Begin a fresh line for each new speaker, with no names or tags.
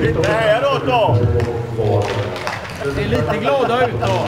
Lite häråt då!
Ser lite glada ut då.